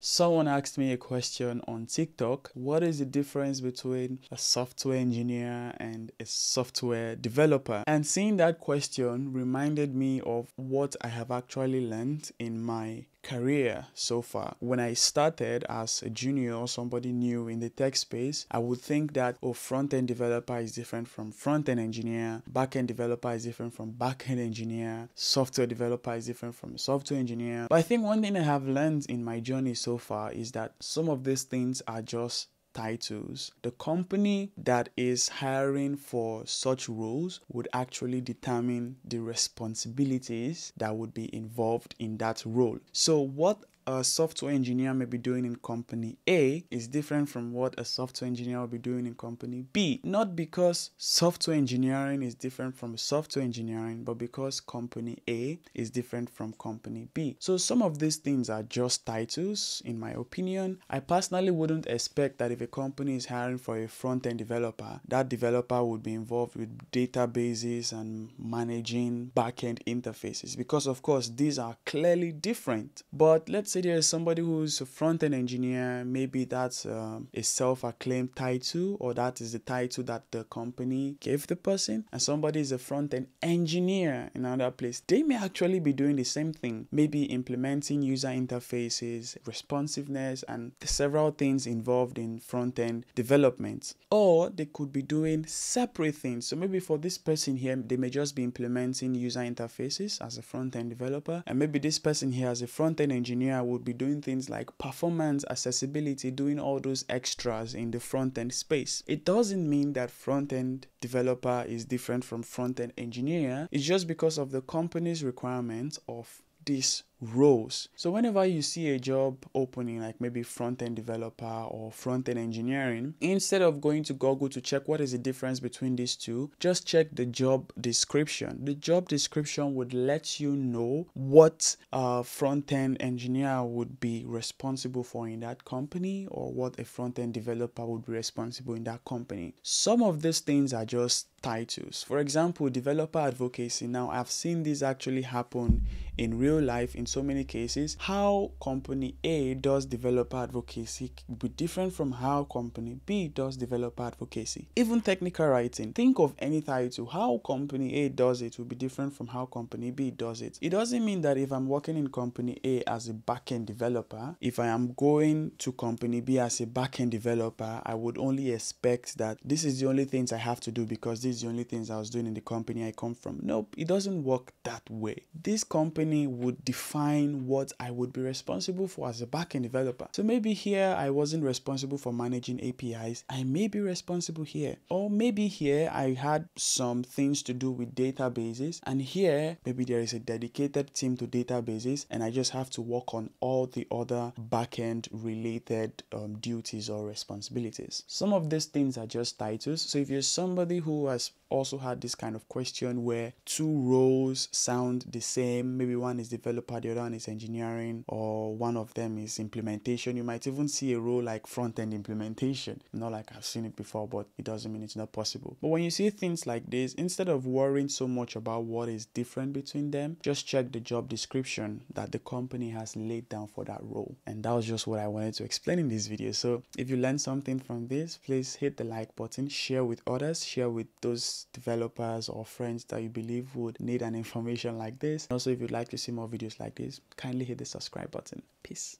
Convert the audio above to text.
Someone asked me a question on TikTok. What is the difference between a software engineer and a software developer? And seeing that question reminded me of what I have actually learned in my career so far. When I started as a junior or somebody new in the tech space, I would think that oh front end developer is different from front end engineer, back end developer is different from back end engineer, software developer is different from software engineer. But I think one thing I have learned in my journey so far is that some of these things are just titles, the company that is hiring for such roles would actually determine the responsibilities that would be involved in that role. So, what a software engineer may be doing in company A is different from what a software engineer will be doing in company B. Not because software engineering is different from software engineering, but because company A is different from company B. So some of these things are just titles, in my opinion. I personally wouldn't expect that if a company is hiring for a front-end developer, that developer would be involved with databases and managing back-end interfaces because of course these are clearly different. But let's say say there is somebody who's a front end engineer, maybe that's um, a self acclaimed title, or that is the title that the company gave the person, and somebody is a front end engineer in another place, they may actually be doing the same thing, maybe implementing user interfaces, responsiveness, and several things involved in front end development. Or they could be doing separate things. So maybe for this person here, they may just be implementing user interfaces as a front end developer, and maybe this person here as a front end engineer would be doing things like performance, accessibility, doing all those extras in the front end space. It doesn't mean that front end developer is different from front end engineer. It's just because of the company's requirements of this roles. So whenever you see a job opening like maybe front-end developer or front-end engineering, instead of going to Google to check what is the difference between these two, just check the job description. The job description would let you know what a front-end engineer would be responsible for in that company or what a front-end developer would be responsible in that company. Some of these things are just titles. For example, developer advocacy. Now I've seen this actually happen in real life in so many cases, how company A does developer advocacy will be different from how company B does developer advocacy. Even technical writing, think of any title, how company A does it will be different from how company B does it. It doesn't mean that if I'm working in company A as a backend developer, if I am going to company B as a backend developer, I would only expect that this is the only things I have to do because this is the only things I was doing in the company I come from. Nope, it doesn't work that way. This company would define define what I would be responsible for as a backend developer. So maybe here I wasn't responsible for managing APIs. I may be responsible here. Or maybe here I had some things to do with databases. And here maybe there is a dedicated team to databases and I just have to work on all the other backend related um, duties or responsibilities. Some of these things are just titles. So if you're somebody who has also had this kind of question where two roles sound the same, maybe one is developer, the other one is engineering, or one of them is implementation. You might even see a role like front end implementation. Not like I've seen it before, but it doesn't mean it's not possible. But when you see things like this, instead of worrying so much about what is different between them, just check the job description that the company has laid down for that role. And that was just what I wanted to explain in this video. So if you learned something from this, please hit the like button, share with others, share with those developers or friends that you believe would need an information like this. Also, if you'd like to see more videos like this, kindly hit the subscribe button. Peace.